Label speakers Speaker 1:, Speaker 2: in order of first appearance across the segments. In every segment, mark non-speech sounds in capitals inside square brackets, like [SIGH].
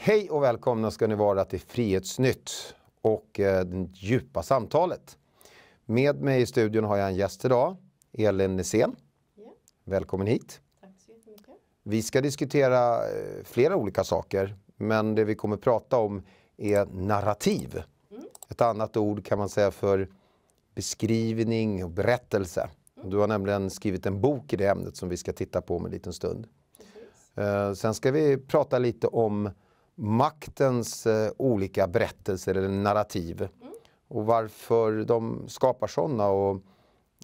Speaker 1: Hej och välkomna ska ni vara till Frihetsnytt och eh, det djupa samtalet. Med mig i studion har jag en gäst idag, Elin Nissén.
Speaker 2: Ja,
Speaker 1: Välkommen hit.
Speaker 2: tack så jättemycket.
Speaker 1: Vi ska diskutera eh, flera olika saker, men det vi kommer prata om är narrativ. Ett annat ord kan man säga för beskrivning och berättelse. Du har nämligen skrivit en bok i det ämnet som vi ska titta på om en liten stund.
Speaker 2: Precis.
Speaker 1: Eh, Sen ska vi prata lite om maktens eh, olika berättelser eller narrativ. Och varför de skapar sådana och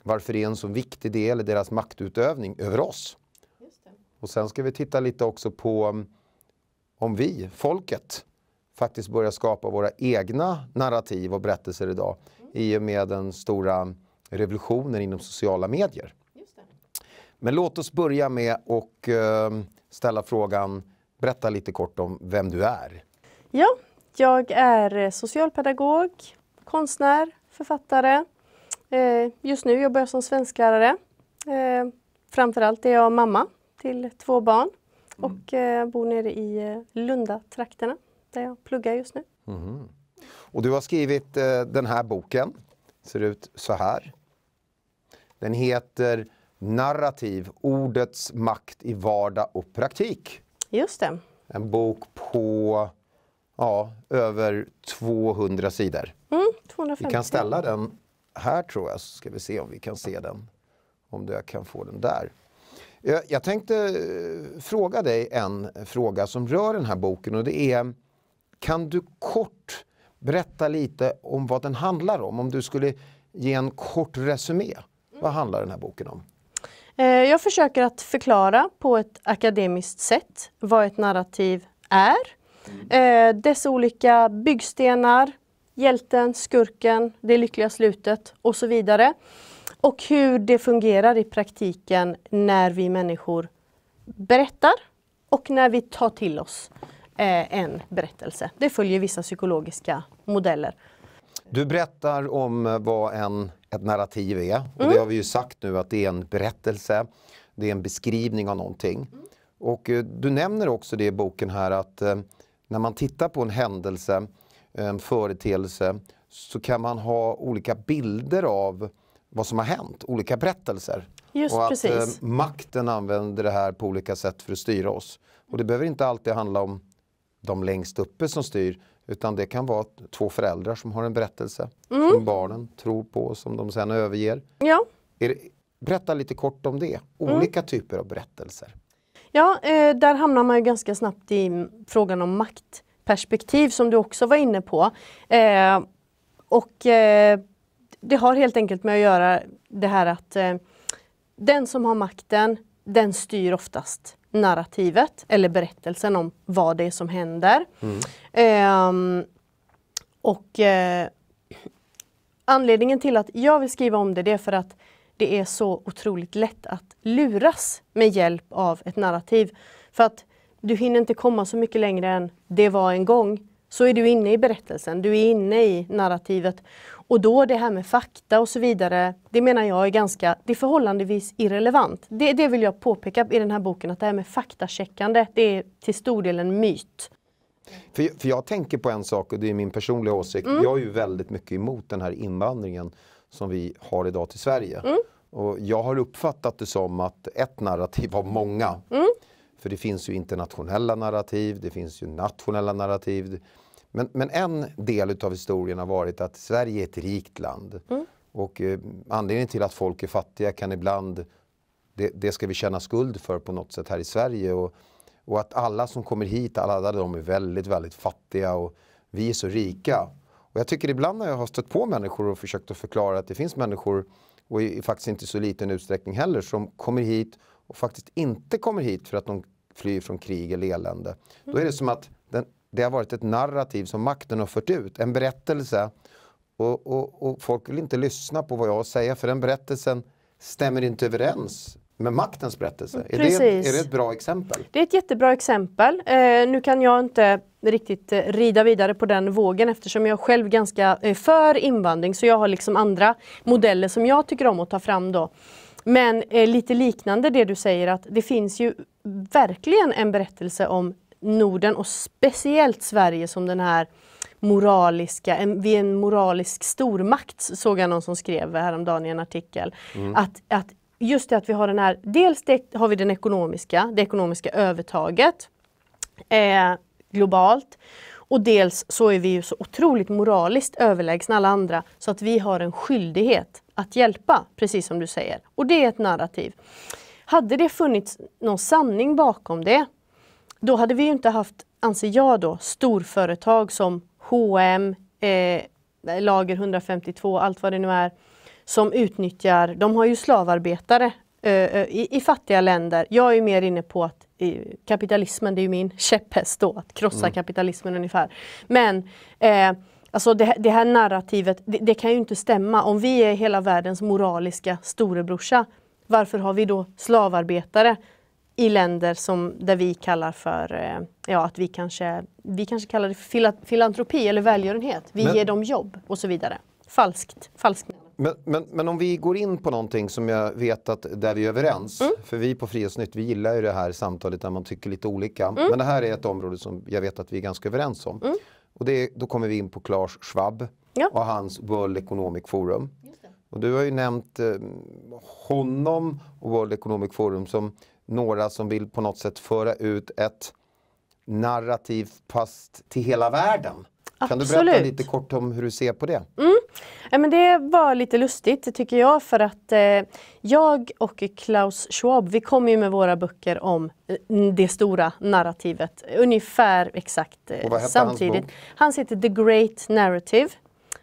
Speaker 1: varför det är en så viktig del i deras maktutövning över oss. Och sen ska vi titta lite också på om vi, folket, faktiskt börjar skapa våra egna narrativ och berättelser idag i och med den stora revolutionen inom sociala medier. Men låt oss börja med att eh, ställa frågan, berätta lite kort om vem du är.
Speaker 2: Ja, jag är socialpedagog, konstnär, författare. Eh, Just nu jobbar jag som svensklärare. Eh, Framförallt är jag mamma till två barn och eh, bor nere i Lunda-trakterna där jag pluggar just nu.
Speaker 1: Och du har skrivit den här boken, ser ut så här. Den heter Narrativ, ordets makt i vardag och praktik.
Speaker 2: Just det.
Speaker 1: En bok på ja, över 200 sidor.
Speaker 2: Mm,
Speaker 1: Vi
Speaker 2: 250.
Speaker 1: kan ställa den här tror jag, så ska vi se om vi kan se den. Om jag kan få den där. Jag, jag tänkte eh, fråga dig en fråga som rör den här boken och det är Kan du kort berätta lite om vad den handlar om? Om du skulle ge en kort resumé. Vad handlar den här boken om?
Speaker 2: Eh, Jag försöker att förklara på ett akademiskt sätt vad ett narrativ är. Eh, Dess olika byggstenar, hjälten, skurken, det lyckliga slutet och så vidare. Och hur det fungerar i praktiken när vi människor berättar och när vi tar till oss eh, en berättelse. Det följer vissa psykologiska modeller.
Speaker 1: Du berättar om vad en, ett narrativ är. Och det har vi ju sagt nu att det är en berättelse. Det är en beskrivning av någonting. Och eh, du nämner också det i boken här att eh, när man tittar på en händelse, en företeelse, så kan man ha olika bilder av vad som har hänt, olika berättelser.
Speaker 2: Just
Speaker 1: och att
Speaker 2: precis.
Speaker 1: eh, makten använder det här på olika sätt för att styra oss. Och det behöver inte alltid handla om de längst uppe som styr utan det kan vara två föräldrar som har en berättelse
Speaker 2: Mm.
Speaker 1: som barnen tror på och som de sen överger.
Speaker 2: Ja,
Speaker 1: det, berätta lite kort om det, olika typer av berättelser.
Speaker 2: Ja, eh, där hamnar man ju ganska snabbt i frågan om maktperspektiv som du också var inne på. Eh, och eh, det har helt enkelt med att göra det här att eh, den som har makten, den styr oftast narrativet eller berättelsen om vad det är som händer. Ehm, och eh, Anledningen till att jag vill skriva om det, det är för att det är så otroligt lätt att luras med hjälp av ett narrativ. För att du hinner inte komma så mycket längre än det var en gång. Så är du inne i berättelsen, du är inne i narrativet. Och då det här med fakta och så vidare, det menar jag är ganska, det är förhållandevis irrelevant. Det, det vill jag påpeka i den här boken, att det här med faktacheckande, det är till stor del en myt.
Speaker 1: För, för jag tänker på en sak och det är min personliga åsikt. Jag är ju väldigt mycket emot den här invandringen som vi har idag till Sverige. Och jag har uppfattat det som att ett narrativ av många. För det finns ju internationella narrativ, det finns ju nationella narrativ. Men, men en del utav historien har varit att Sverige är ett rikt land. Och eh, anledningen till att folk är fattiga kan ibland det, det ska vi känna skuld för på något sätt här i Sverige. Och, och att alla som kommer hit, alla de är väldigt, väldigt fattiga och vi är så rika. Och jag tycker ibland när jag har stött på människor och försökt att förklara att det finns människor, och i, faktiskt inte så liten utsträckning heller, som kommer hit och faktiskt inte kommer hit för att de flyr från krig eller elände. Då är det som att den, det har varit ett narrativ som makten har fört ut, en berättelse. Och, och, och folk vill inte lyssna på vad jag säga för den berättelsen stämmer inte överens med maktens berättelse. Är det,
Speaker 2: Precis.
Speaker 1: är det ett bra exempel?
Speaker 2: Det är ett jättebra exempel. Eh, nu kan jag inte riktigt eh, rida vidare på den vågen eftersom jag själv ganska eh, för invandring så jag har liksom andra modeller som jag tycker om att ta fram då. Men eh, lite liknande det du säger att det finns ju verkligen en berättelse om Norden och speciellt Sverige som den här moraliska, en, vi är en moralisk stormakt såg jag någon som skrev häromdagen i en artikel. Mm. Att, att just det att vi har den här, dels det, har vi den ekonomiska, det ekonomiska övertaget eh, globalt. Och dels så är vi ju så otroligt moraliskt överlägsna alla andra så att vi har en skyldighet att hjälpa, precis som du säger. Och det är ett narrativ. Hade det funnits någon sanning bakom det, då hade vi ju inte haft, anser jag då, storföretag som H&M, eh, Lager 152, allt vad det nu är, som utnyttjar, de har ju slavarbetare eh, eh i, i, fattiga länder. Jag är mer inne på att eh, kapitalismen, det är min käpphäst då, att krossa mm. kapitalismen ungefär. Men eh, Alltså det, det, här narrativet, det, det, kan ju inte stämma. Om vi är hela världens moraliska storebrorsa, varför har vi då slavarbetare i länder som, där vi kallar för, eh, ja att vi kanske, vi kanske kallar det för filantropi eller välgörenhet. Vi men, ger dem jobb och så vidare. Falskt. Falskt.
Speaker 1: Men, men, men, om vi går in på någonting som jag vet att där vi är överens, mm. för vi på Frihetsnytt vi gillar ju det här samtalet där man tycker lite olika. Mm. Men det här är ett område som jag vet att vi är ganska överens om. Mm. Och det, då kommer vi in på Klaus Schwab ja. och hans World Economic Forum. Och du har ju nämnt eh, honom och World Economic Forum som några som vill på något sätt föra ut ett narrativ fast till hela världen. Kan du berätta lite kort om hur du ser på det?
Speaker 2: Mm. Ja, men det var lite lustigt tycker jag för att eh, jag och Klaus Schwab vi kommer ju med våra böcker om eh, det stora narrativet ungefär exakt eh, samtidigt. Hans, hans heter The Great Narrative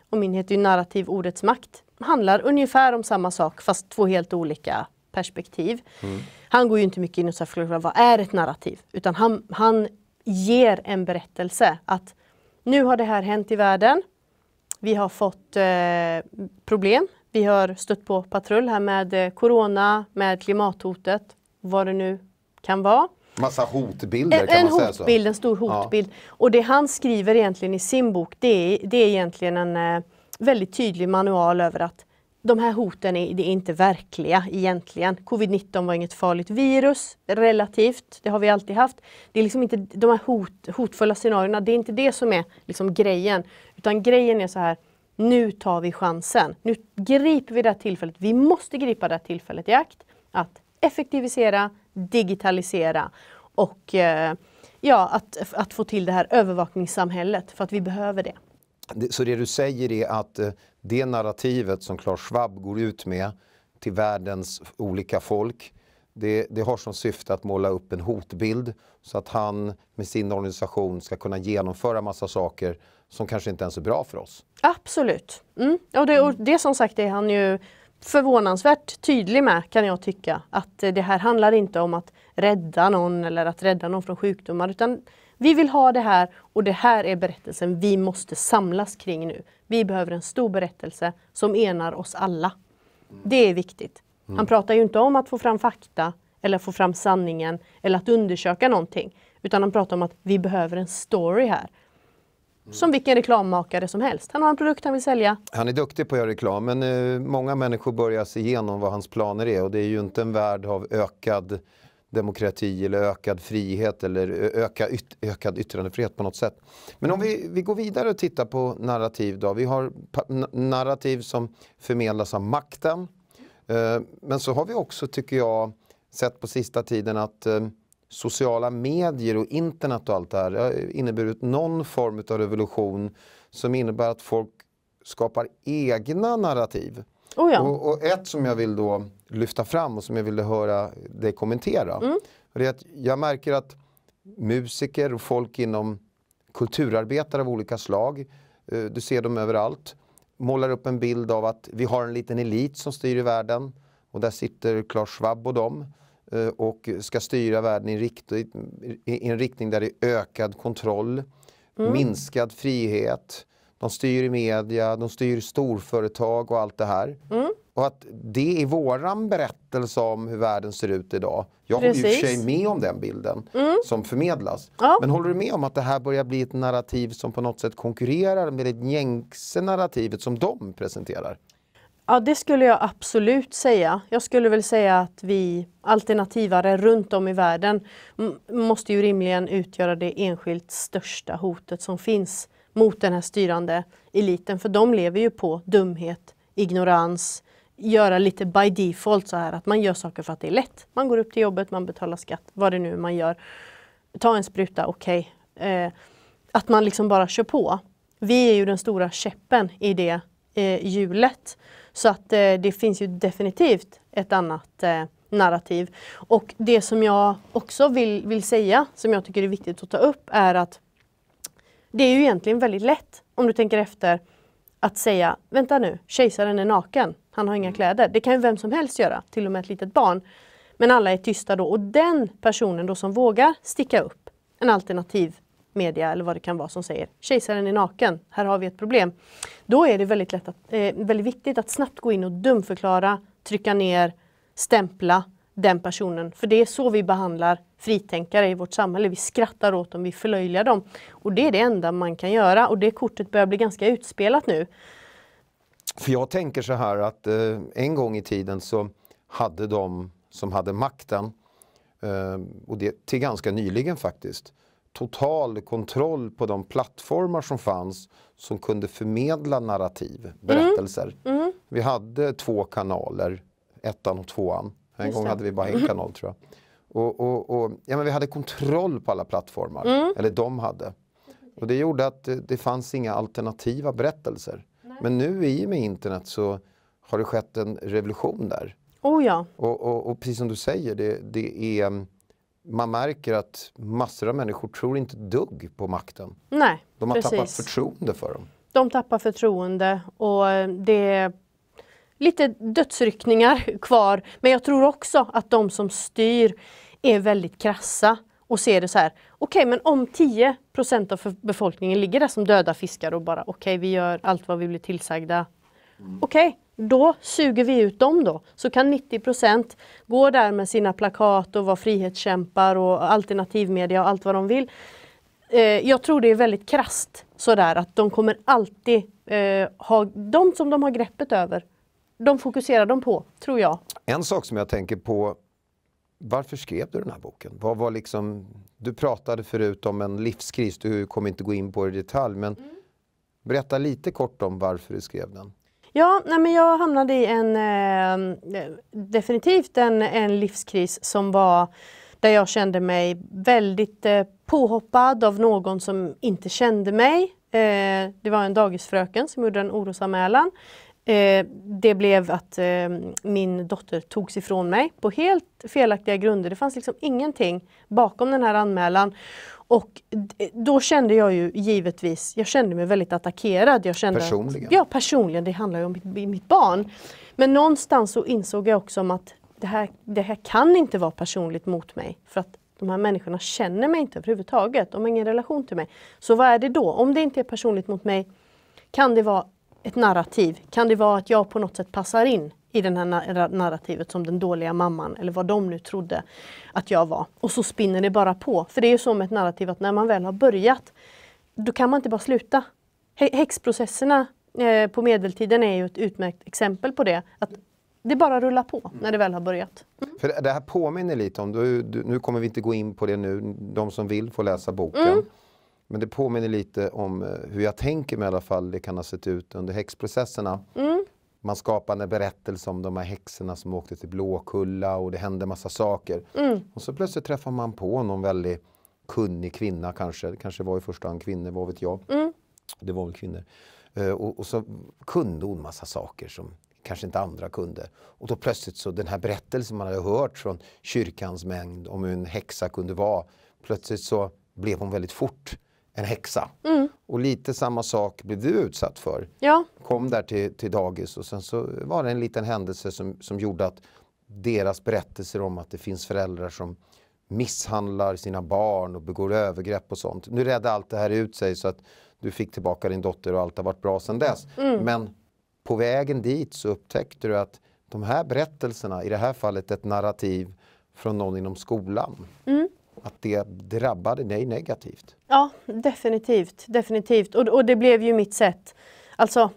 Speaker 2: och min heter ju Narrativ Ordets Makt. Handlar ungefär om samma sak fast två helt olika perspektiv. Mm. Han går ju inte mycket in och säger vad är ett narrativ? Utan han, han ger en berättelse att nu har det här hänt i världen. Vi har fått eh, problem. Vi har stött på patrull här med eh, Corona, med klimathotet, vad det nu kan vara.
Speaker 1: Massa hotbilder
Speaker 2: en,
Speaker 1: kan
Speaker 2: en
Speaker 1: man
Speaker 2: säga så. En stor hotbild. Ja. Och det han skriver egentligen i sin bok, det är, det är egentligen en eh, väldigt tydlig manual över att de här hoten är, det är inte verkliga egentligen. Covid-19 var inget farligt virus relativt, det har vi alltid haft. Det är liksom inte de här hot, hotfulla scenarierna, det är inte det som är liksom grejen. Utan grejen är så här, nu tar vi chansen. Nu griper vi det här tillfället. Vi måste gripa det här tillfället i akt att effektivisera, digitalisera och eh, ja, att, att få till det här övervakningssamhället för att vi behöver det.
Speaker 1: Så det du säger är att eh, det narrativet som Klaus Schwab går ut med till världens olika folk, det, det, har som syfte att måla upp en hotbild så att han med sin organisation ska kunna genomföra massa saker som kanske inte ens är bra för oss.
Speaker 2: Absolut. Mm. Och, det, och det som sagt är han ju förvånansvärt tydlig med kan jag tycka. Att det här handlar inte om att rädda någon eller att rädda någon från sjukdomar utan vi vill ha det här och det här är berättelsen vi måste samlas kring nu. Vi behöver en stor berättelse som enar oss alla. Det är viktigt. Han mm. pratar ju inte om att få fram fakta eller få fram sanningen eller att undersöka någonting. Utan han pratar om att vi behöver en story här. Som vilken reklammakare som helst. Han har en produkt han vill sälja.
Speaker 1: Han är duktig på att göra reklam men eh, många människor börjar se igenom vad hans planer är och det är ju inte en värld av ökad demokrati eller ökad frihet eller öka yt ökad yttrandefrihet på något sätt. Men om vi, vi går vidare och tittar på narrativ då. Vi har narrativ som förmedlas av makten. Eh, men så har vi också, tycker jag, sett på sista tiden att eh, sociala medier och internet och allt det här har inneburit någon form av revolution som innebär att folk skapar egna narrativ.
Speaker 2: Oh ja.
Speaker 1: och, och, ett som jag vill då lyfta fram och som jag ville höra dig kommentera. Mm. det är att jag märker att musiker och folk inom kulturarbetare av olika slag, eh, du ser dem överallt, målar upp en bild av att vi har en liten elit som styr i världen och där sitter Klaus Schwab och dem eh, och ska styra världen i, riktning, i en riktning där det är ökad kontroll, mm. minskad frihet, de styr i media, de styr storföretag och allt det här. Mm. Och att det är våran berättelse om hur världen ser ut idag. Jag håller i och för sig med om den bilden mm. som förmedlas. Ja. Men håller du med om att det här börjar bli ett narrativ som på något sätt konkurrerar med det gängse narrativet som de presenterar?
Speaker 2: Ja, det skulle jag absolut säga. Jag skulle väl säga att vi alternativare runt om i världen måste ju rimligen utgöra det enskilt största hotet som finns mot den här styrande eliten. För de lever ju på dumhet, ignorans, göra lite by default så här att man gör saker för att det är lätt. Man går upp till jobbet, man betalar skatt, vad det nu man gör. Ta en spruta, okej. Okay. Eh, att man liksom bara kör på. Vi är ju den stora käppen i det eh, hjulet. Så att eh, det finns ju definitivt ett annat eh, narrativ. Och det som jag också vill, vill säga, som jag tycker är viktigt att ta upp, är att det är ju egentligen väldigt lätt, om du tänker efter, att säga vänta nu, kejsaren är naken, han har inga mm. kläder. Det kan ju vem som helst göra, till och med ett litet barn. Men alla är tysta då och den personen då som vågar sticka upp en alternativ media eller vad det kan vara som säger kejsaren är naken, här har vi ett problem. Då är det väldigt, lätt att, eh, väldigt viktigt att snabbt gå in och dumförklara, trycka ner, stämpla den personen. För det är så vi behandlar fritänkare i vårt samhälle. Vi skrattar åt dem, vi förlöjligar dem. Och det är det enda man kan göra och det kortet börjar bli ganska utspelat nu.
Speaker 1: För jag tänker så här att eh, en gång i tiden så hade de som hade makten, eh, och det till ganska nyligen faktiskt, total kontroll på de plattformar som fanns som kunde förmedla narrativ, berättelser. Mm. Mm. Vi hade två kanaler, ettan och tvåan. En Just gång det. hade vi bara en kanal tror jag. Och, och, och, ja, men vi hade kontroll på alla plattformar, mm. eller de hade. Och det gjorde att det, det fanns inga alternativa berättelser. Nej. Men nu i och med internet så har det skett en revolution där.
Speaker 2: Oh ja.
Speaker 1: Och, och, och precis som du säger, det, det är man märker att massor av människor tror inte dugg på makten.
Speaker 2: Nej,
Speaker 1: De har
Speaker 2: precis.
Speaker 1: tappat förtroende för dem.
Speaker 2: De tappar förtroende och det lite dödsryckningar kvar. Men jag tror också att de som styr är väldigt krassa och ser det så här. Okej, okay, men om 10% av befolkningen ligger där som döda fiskar och bara okej, okay, vi gör allt vad vi blir tillsagda. Mm. Okej, okay, då suger vi ut dem då. Så kan 90% gå där med sina plakat och vara frihetskämpar och alternativmedia och allt vad de vill. Eh, jag tror det är väldigt krast sådär att de kommer alltid eh, ha, de som de har greppet över, de fokuserar de på, tror jag.
Speaker 1: En sak som jag tänker på, varför skrev du den här boken? Vad var liksom, du pratade förut om en livskris, du kommer inte gå in på det i detalj, men mm. berätta lite kort om varför du skrev den.
Speaker 2: Ja, nej men jag hamnade i en eh, definitivt en, en livskris som var där jag kände mig väldigt eh, påhoppad av någon som inte kände mig. Eh, det var en dagisfröken som gjorde en orosanmälan. Eh, det blev att eh, min dotter togs ifrån mig på helt felaktiga grunder. Det fanns liksom ingenting bakom den här anmälan. Och då kände jag ju givetvis, jag kände mig väldigt attackerad. Jag kände
Speaker 1: personligen?
Speaker 2: Att, ja, personligen. Det handlar ju om mitt, mitt, barn. Men någonstans så insåg jag också om att det här, det här kan inte vara personligt mot mig. För att de här människorna känner mig inte överhuvudtaget. De har ingen relation till mig. Så vad är det då? Om det inte är personligt mot mig, kan det vara ett narrativ? Kan det vara att jag på något sätt passar in i det här narrativet som den dåliga mamman eller vad de nu trodde att jag var. Och så spinner det bara på. För det är ju så med ett narrativ att när man väl har börjat då kan man inte bara sluta. Häxprocesserna eh, på medeltiden är ju ett utmärkt exempel på det. Att det bara rullar på när det väl har börjat.
Speaker 1: Mm. För Det här påminner lite om, du, du, nu kommer vi inte gå in på det nu, de som vill får läsa boken. Mm. Men det påminner lite om eh, hur jag tänker mig i alla fall det kan ha sett ut under häxprocesserna. Mm man skapade en berättelse om de här häxorna som åkte till Blåkulla och det hände massa saker. Mm. Och så plötsligt träffar man på någon väldigt kunnig kvinna kanske, det kanske var i första hand kvinnor, vad vet jag. Mm. Det var väl kvinnor. Uh, och, och, så kunde hon massa saker som kanske inte andra kunde. Och då plötsligt så den här berättelsen man hade hört från kyrkans mängd om hur en häxa kunde vara. Plötsligt så blev hon väldigt fort en häxa. Mm. Och lite samma sak blev du utsatt för.
Speaker 2: Ja.
Speaker 1: Kom där till, till dagis och sen så var det en liten händelse som, som gjorde att deras berättelser om att det finns föräldrar som misshandlar sina barn och begår övergrepp och sånt. Nu redde allt det här ut sig så att du fick tillbaka din dotter och allt har varit bra sedan dess. Mm. Men på vägen dit så upptäckte du att de här berättelserna, i det här fallet ett narrativ från någon inom skolan, mm att det drabbade dig negativt?
Speaker 2: Ja, definitivt. definitivt. Och, och det blev ju mitt sätt. Alltså,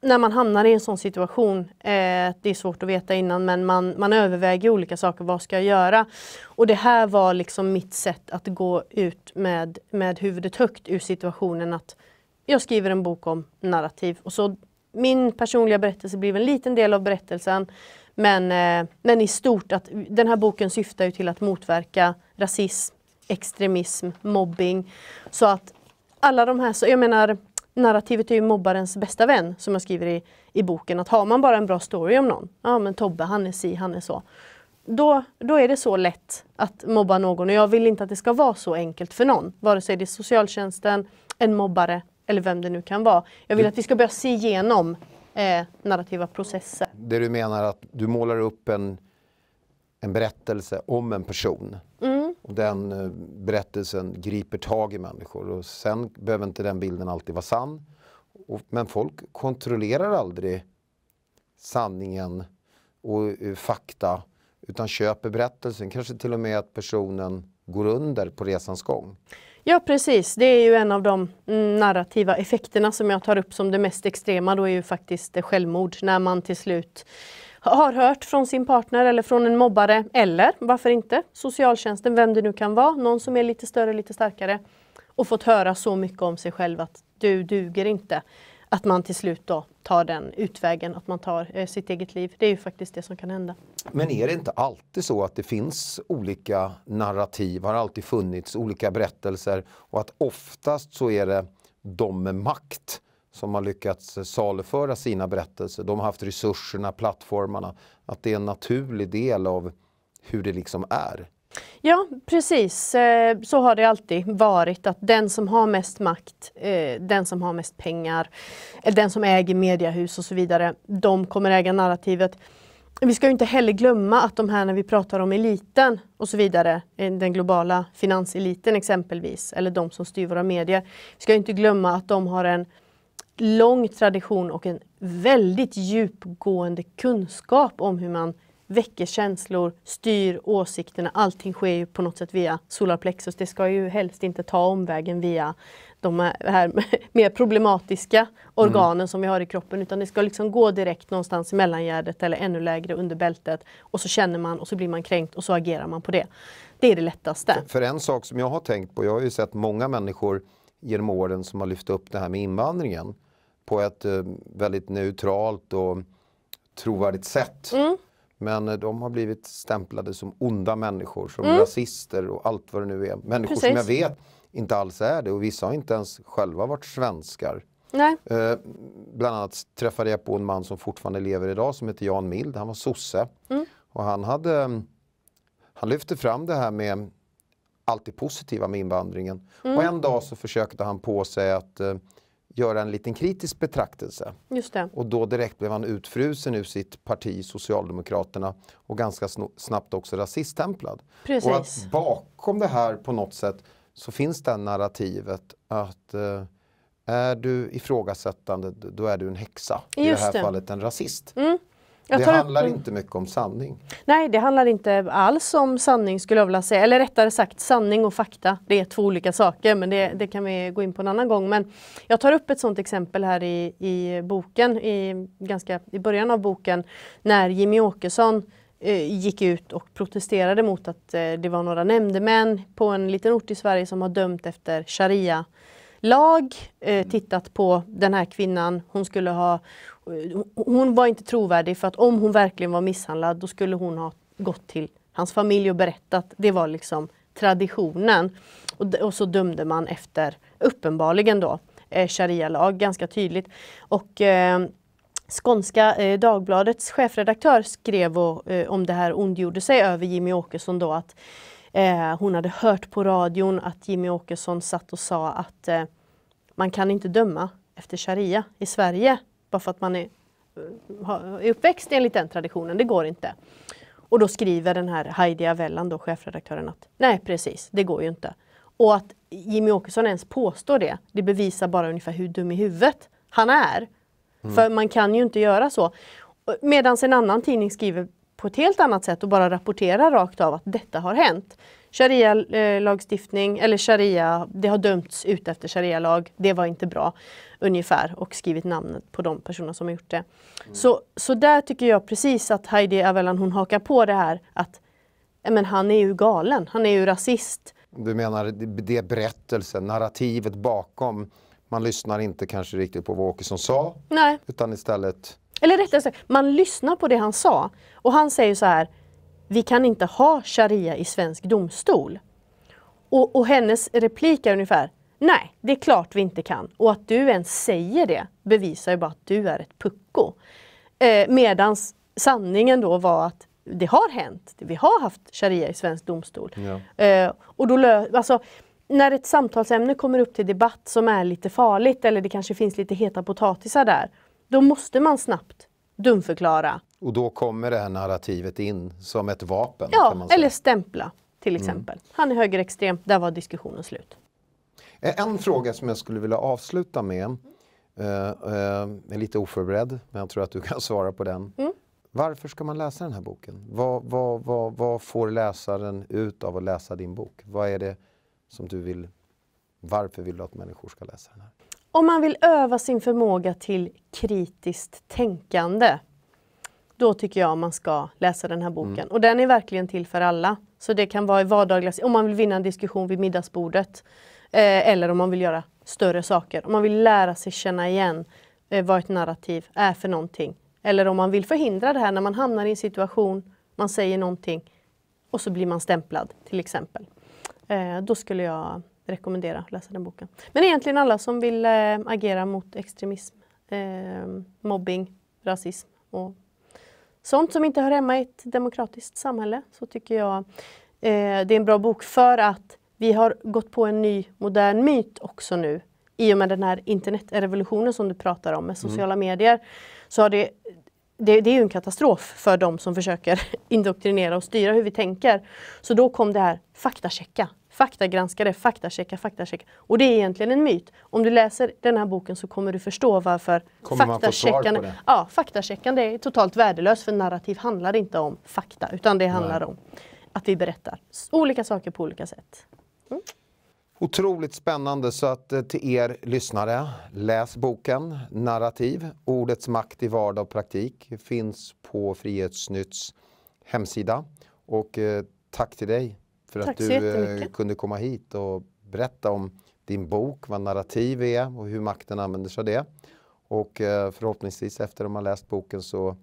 Speaker 2: när man hamnar i en sån situation, eh, det är svårt att veta innan men man, man överväger olika saker, vad ska jag göra? Och det här var liksom mitt sätt att gå ut med, med huvudet högt ur situationen att jag skriver en bok om narrativ och så min personliga berättelse blev en liten del av berättelsen men, eh, men i stort att den här boken syftar ju till att motverka rasism, extremism, mobbing. Så att alla de här, så jag menar narrativet är ju mobbarens bästa vän som jag skriver i, i boken. Att har man bara en bra story om någon, ja men Tobbe han är si, han är så. Då, då är det så lätt att mobba någon och jag vill inte att det ska vara så enkelt för någon. Vare sig det är socialtjänsten, en mobbare eller vem det nu kan vara. Jag vill att vi ska börja se igenom eh, narrativa processer.
Speaker 1: Det du menar att du målar upp en, en berättelse om en person.
Speaker 2: Mm.
Speaker 1: Och den eh, berättelsen griper tag i människor och sen behöver inte den bilden alltid vara sann. Och, men folk kontrollerar aldrig sanningen och eh, fakta utan köper berättelsen. Kanske till och med att personen går under på resans gång.
Speaker 2: Ja precis, det är ju en av de mm, narrativa effekterna som jag tar upp som det mest extrema. Då är ju faktiskt självmord. När man till slut har hört från sin partner eller från en mobbare eller varför inte socialtjänsten, vem det nu kan vara, någon som är lite större, lite starkare och fått höra så mycket om sig själv att du duger inte. Att man till slut då tar den utvägen, att man tar eh, sitt eget liv. Det är ju faktiskt det som kan hända.
Speaker 1: Men är det inte alltid så att det finns olika narrativ, har alltid funnits olika berättelser och att oftast så är det de med makt som har lyckats saluföra sina berättelser. De har haft resurserna, plattformarna. Att det är en naturlig del av hur det liksom är.
Speaker 2: Ja precis, eh, så har det alltid varit att den som har mest makt, eh, den som har mest pengar, den som äger mediehus och så vidare, de kommer äga narrativet. Vi ska inte heller glömma att de här när vi pratar om eliten och så vidare, eh, den globala finanseliten exempelvis, eller de som styr våra medier. Vi ska inte glömma att de har en lång tradition och en väldigt djupgående kunskap om hur man väcker känslor, styr åsikterna. Allting sker ju på något sätt via solarplexus. Det ska ju helst inte ta omvägen via de här [LAUGHS] mer problematiska organen mm. som vi har i kroppen utan det ska liksom gå direkt någonstans i mellangärdet eller ännu lägre under bältet och så känner man och så blir man kränkt och så agerar man på det. Det är det lättaste.
Speaker 1: För, för en sak som jag har tänkt på, jag har ju sett många människor genom åren som har lyft upp det här med invandringen på ett eh, väldigt neutralt och trovärdigt sätt. Mm. Men eh, de har blivit stämplade som onda människor, som mm. rasister och allt vad det nu är. Människor Precis. som jag vet inte alls är det och vissa har inte ens själva varit svenskar.
Speaker 2: Nej.
Speaker 1: Eh, bland annat träffade jag på en man som fortfarande lever idag som heter Jan Mild. Han var sosse. Mm. Och han, hade, han lyfte fram det här med allt det positiva med invandringen. Mm. Och en dag så försökte han på sig att eh, göra en liten kritisk betraktelse. Och då direkt blev han utfrusen ur sitt parti Socialdemokraterna och ganska snabbt också rasiststämplad.
Speaker 2: Precis.
Speaker 1: Och att bakom det här på något sätt så finns det narrativet att eh, är du ifrågasättande då är du en häxa. Just I det här det. fallet en rasist.
Speaker 2: Mm.
Speaker 1: Det handlar upp... inte mycket om sanning.
Speaker 2: Nej, det handlar inte alls om sanning skulle jag vilja säga. Eller rättare sagt sanning och fakta. Det är två olika saker men det, det kan vi gå in på en annan gång. Men jag tar upp ett sådant exempel här i, i boken, i, ganska, i början av boken, när Jimmy Åkesson eh, gick ut och protesterade mot att eh, det var några nämndemän på en liten ort i Sverige som har dömt efter sharia lag, eh, tittat på den här kvinnan. Hon skulle ha hon var inte trovärdig för att om hon verkligen var misshandlad då skulle hon ha gått till hans familj och berättat. Det var liksom traditionen. Och, och så dömde man efter, uppenbarligen då, eh, sharia-lag ganska tydligt. Och eh, Skånska eh, Dagbladets chefredaktör skrev och, eh, om det här ondgjorde sig över Jimmy Åkesson då att eh, hon hade hört på radion att Jimmy Åkesson satt och sa att eh, man kan inte döma efter sharia i Sverige bara för att man är, är uppväxt enligt den traditionen. Det går inte. Och då skriver den här Heidi Avellan, då, chefredaktören, att nej precis, det går ju inte. Och att Jimmy Åkesson ens påstår det, det bevisar bara ungefär hur dum i huvudet han är. Mm. För man kan ju inte göra så. Medan en annan tidning skriver på ett helt annat sätt och bara rapporterar rakt av att detta har hänt. sharia-lagstiftning eller sharia, det har dömts ut efter sharia-lag, det var inte bra ungefär och skrivit namnet på de personer som har gjort det. Mm. Så, så där tycker jag precis att Heidi Avellan hon hakar på det här att men han är ju galen, han är ju rasist.
Speaker 1: Du menar det berättelsen, narrativet bakom man lyssnar inte kanske riktigt på vad Åkesson sa.
Speaker 2: Nej.
Speaker 1: Utan istället...
Speaker 2: Eller rättare sagt, man lyssnar på det han sa. Och han säger så här, vi kan inte ha sharia i svensk domstol. Och, och hennes replik är ungefär, nej, det är klart vi inte kan. Och att du ens säger det bevisar ju bara att du är ett pucko. Eh, medans sanningen då var att det har hänt. Vi har haft sharia i svensk domstol. Ja. Eh, och då alltså, när ett samtalsämne kommer upp till debatt som är lite farligt eller det kanske finns lite heta potatisar där, då måste man snabbt dumförklara.
Speaker 1: Och då kommer det här narrativet in som ett vapen?
Speaker 2: Ja, eller stämpla till mm. exempel. Mm. Han är högerextrem, där var diskussionen slut.
Speaker 1: Eh, en fråga som jag skulle vilja avsluta med, uh, uh, är lite oförberedd, men jag tror att du kan [LAUGHS] svara på den. Mm. Varför ska man läsa den här boken? Vad, vad, vad, vad får läsaren ut av att läsa din bok? Vad är det som du vill, varför vill du att människor ska läsa den här?
Speaker 2: Om man vill öva sin förmåga till kritiskt tänkande, då tycker jag man ska läsa den här boken. Mm. Och den är verkligen till för alla. Så det kan vara i vardagliga, om man vill vinna en diskussion vid middagsbordet. Eh, eller om man vill göra större saker. Om man vill lära sig känna igen eh, vad ett narrativ är för någonting. Eller om man vill förhindra det här när man hamnar i en situation, man säger någonting och så blir man stämplad till exempel. Eh, då skulle jag rekommendera att läsa den boken. Men egentligen alla som vill eh, agera mot extremism, eh, mobbing, rasism och sånt som inte hör hemma i ett demokratiskt samhälle så tycker jag det är en bra bok för att vi har gått på en ny modern myt också nu i och med den här internetrevolutionen som du pratar om med mm. sociala mm. medier. Så har det, det, det är ju en katastrof för de som försöker [LAUGHS] indoktrinera och styra hur vi tänker. Så då kom det här faktachecka, faktagranska det, faktachecka, faktachecka. Och det är egentligen en myt. Om du läser den här boken så kommer du förstå varför
Speaker 1: faktacheckande,
Speaker 2: ja, faktacheckande är totalt värdelöst för narrativ handlar inte om fakta utan det handlar Nej. om att vi berättar olika saker på olika sätt. Mm.
Speaker 1: Otroligt spännande så att eh, till er lyssnare, läs boken Narrativ, ordets makt i vardag och praktik. Finns på Frihetsnytts hemsida. Och eh, tack till dig för tack att du eh, kunde komma hit och berätta om din bok, vad narrativ är och hur makten använder sig av det. Och eh, förhoppningsvis efter att man läst boken så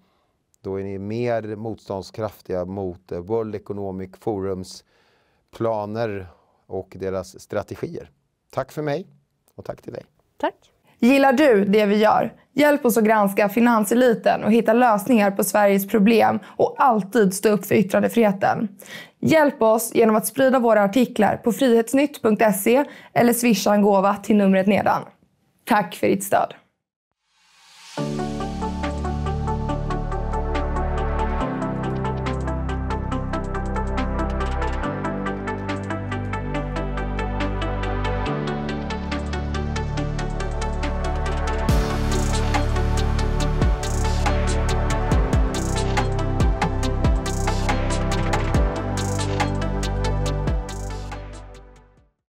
Speaker 1: då är ni mer motståndskraftiga mot World Economic Forums planer och deras strategier. Tack för mig och tack till dig.
Speaker 2: Tack.
Speaker 3: Gillar du det vi gör? Hjälp oss att granska finanseliten och hitta lösningar på Sveriges problem och alltid stå upp för yttrandefriheten. Hjälp oss genom att sprida våra artiklar på frihetsnytt.se eller swisha en gåva till numret nedan. Tack för ditt stöd!